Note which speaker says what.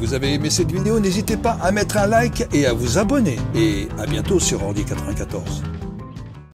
Speaker 1: vous avez aimé cette vidéo, n'hésitez pas à mettre un like et à vous abonner. Et à bientôt sur Ordi 94.